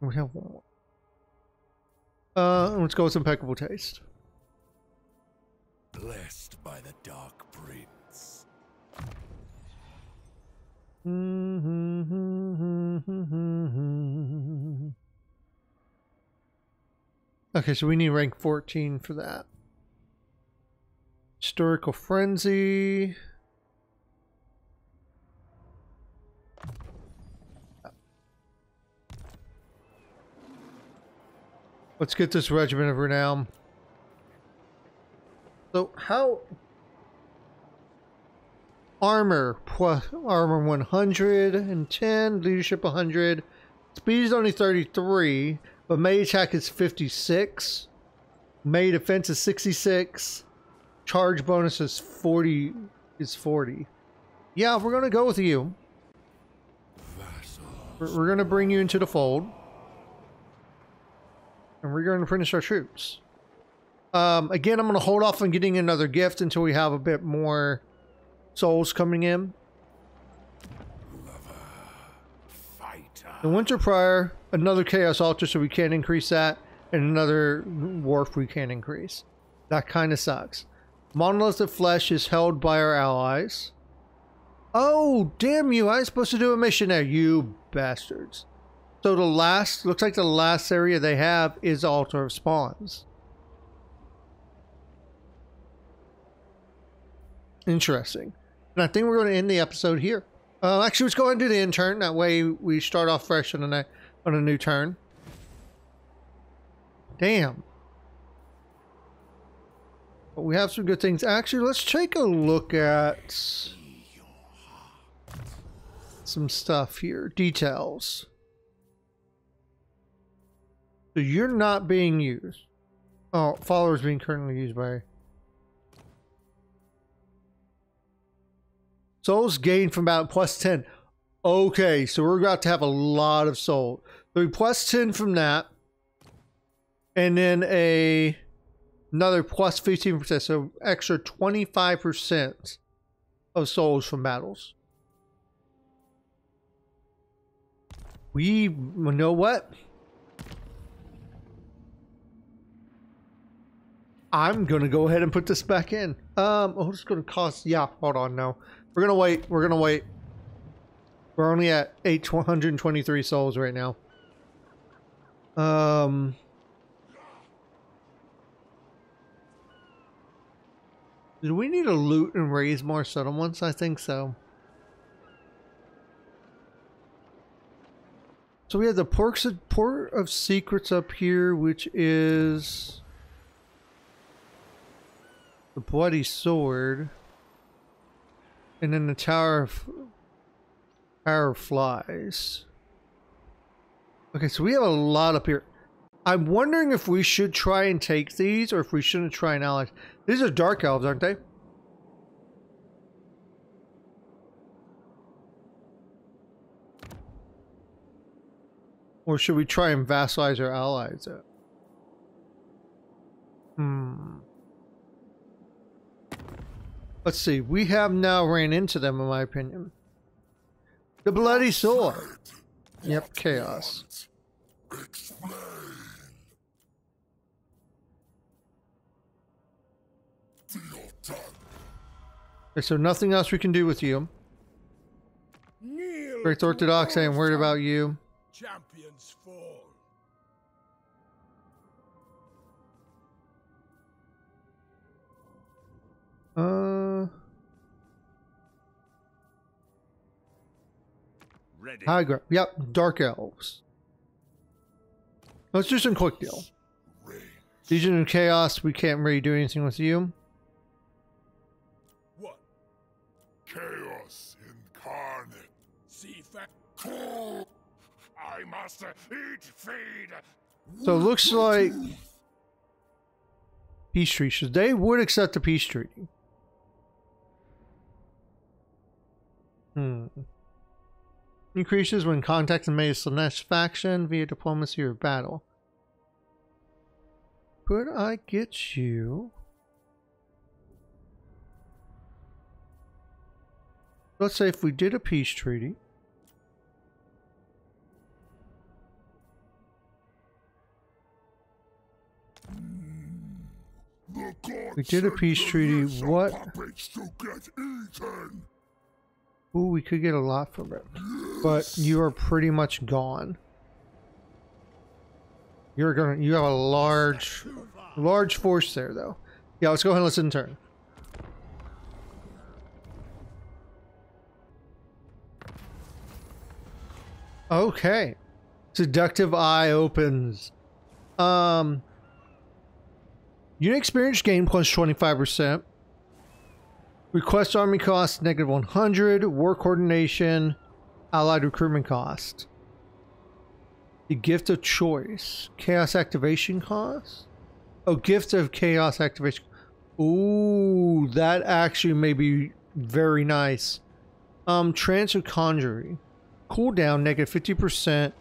We have one more. Uh, let's go with impeccable taste. Blessed by the Dark Prince. Okay, so we need rank 14 for that. Historical Frenzy. Let's get this Regiment of Renown. So, how. Armor, plus armor 110, leadership 100, speed is only 33, but melee attack is 56, melee defense is 66, charge bonus is 40 is 40. yeah, we're gonna go with you. We're, we're gonna bring you into the fold, and we're gonna finish our troops. Um, again, I'm gonna hold off on getting another gift until we have a bit more souls coming in. The Winter Prior, another Chaos Altar, so we can't increase that, and another Wharf we can't increase. That kind of sucks. Monolith of Flesh is held by our allies. Oh, damn you, I was supposed to do a mission there, you bastards. So the last, looks like the last area they have is Altar of Spawns. Interesting. And I think we're going to end the episode here. Uh, actually, let's go and do the intern. That way we start off fresh on a, on a new turn. Damn. But we have some good things. Actually, let's take a look at some stuff here. Details. So you're not being used. Oh, followers being currently used by. Souls gained from about plus 10. Okay, so we're about to have a lot of soul. So we plus 10 from that. And then a another plus 15%. So extra 25% of souls from battles. We you know what? I'm gonna go ahead and put this back in. Um, oh, it's gonna cost. Yeah, hold on. No, we're gonna wait. We're gonna wait. We're only at 823 souls right now. Um. Do we need to loot and raise more settlements? I think so. So we have the of, Port of Secrets up here, which is the Bloody Sword, and then the Tower of Tower of Flies. Okay, so we have a lot up here. I'm wondering if we should try and take these, or if we shouldn't try and ally. These are Dark Elves, aren't they? Or should we try and vassalize our allies? Hmm. Let's see. We have now ran into them, in my opinion. The Bloody Sword. Yep, chaos. Okay, so nothing else we can do with you. Great Orthodox, I am worried about you. Uh, Ready. high ground. Yep, Dark Elves. Let's do some quick deal. Legion and Chaos, we can't really do anything with you. What? Chaos incarnate. See fact. I must eat feed. So it looks like peace treaty. They would accept the peace treaty. Hmm. Increases when contacting made with Slaanesh faction via diplomacy or battle. Could I get you? Let's say if we did a peace treaty. We did a peace treaty, what- Ooh, we could get a lot from it. But you are pretty much gone. You're gonna you have a large large force there though. Yeah, let's go ahead and let's turn. Okay. Seductive Eye opens. Um Unit experience gain plus 25%. Request army cost negative 100. War coordination. Allied recruitment cost. The gift of choice. Chaos activation cost. Oh, gift of chaos activation. Ooh, that actually may be very nice. Um, Trance of Conjuring. Cooldown negative 50%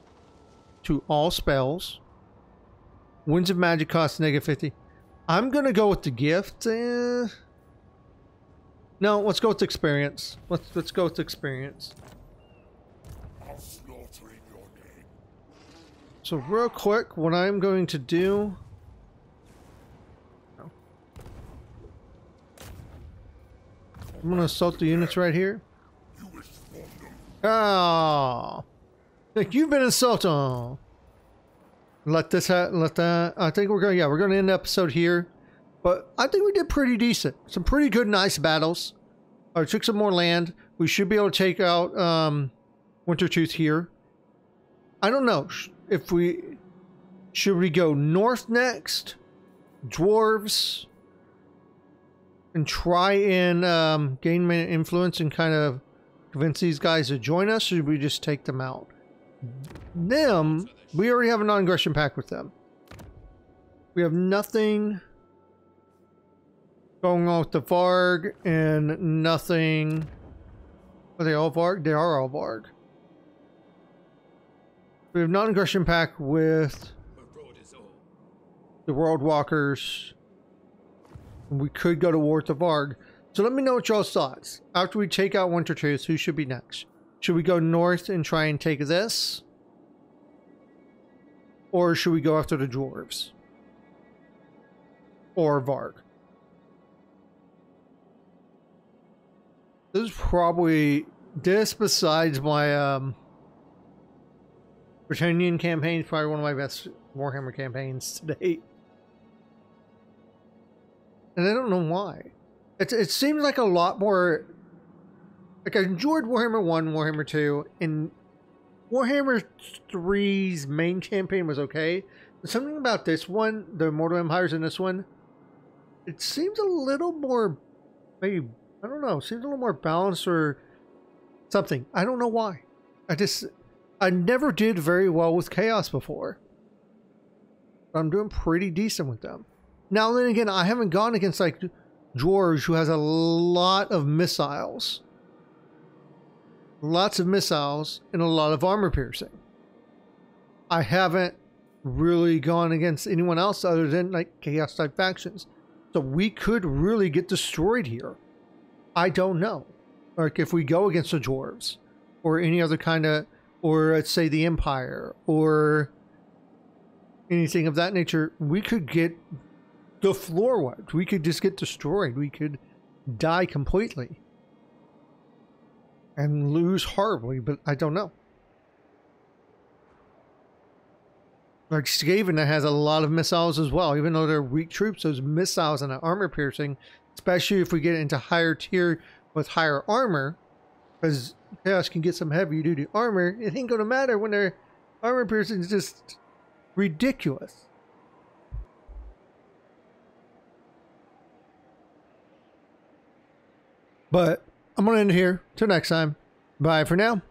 to all spells. Winds of Magic cost negative 50. I'm to go with the gift. Eh. No, let's go with experience. Let's let's go with experience. So real quick, what I'm going to do. I'm gonna assault the units right here. Oh, like you've been insulted. Let this ha- let that. I think we're gonna yeah we're gonna end the episode here, but I think we did pretty decent. Some pretty good, nice battles. I took some more land. We should be able to take out um, Wintertooth here. I don't know if we should we go north next, dwarves, and try and um, gain influence and kind of convince these guys to join us, or should we just take them out? Them, we already have a non-aggression pact with them. We have nothing going on with the Varg and nothing. Are they all Varg? They are all Varg. We have non-aggression pack with the World Walkers. We could go to war with the Varg. So let me know what y'all's thoughts. After we take out Wintertooth, who should be next? Should we go north and try and take this? Or should we go after the dwarves? Or Varg? This is probably this besides my um Bretonnian campaign is probably one of my best Warhammer campaigns to date. And I don't know why. It, it seems like a lot more like I enjoyed Warhammer 1, Warhammer 2, and Warhammer 3's main campaign was okay. But something about this one, the Mortal Empires in this one, it seems a little more maybe I don't know, seems a little more balanced or something. I don't know why. I just I never did very well with Chaos before. But I'm doing pretty decent with them. Now then again, I haven't gone against like George who has a lot of missiles lots of missiles and a lot of armor piercing. I haven't really gone against anyone else other than like chaos type factions. So we could really get destroyed here. I don't know. Like if we go against the dwarves or any other kind of or let's say the empire or anything of that nature, we could get the floor wiped. We could just get destroyed. We could die completely and lose horribly, but I don't know. Like Skaven has a lot of missiles as well, even though they're weak troops, those missiles and the armor piercing, especially if we get into higher tier with higher armor, because Chaos can get some heavy duty armor, it ain't gonna matter when their armor piercing is just ridiculous. But I'm to end here. Till next time. Bye for now.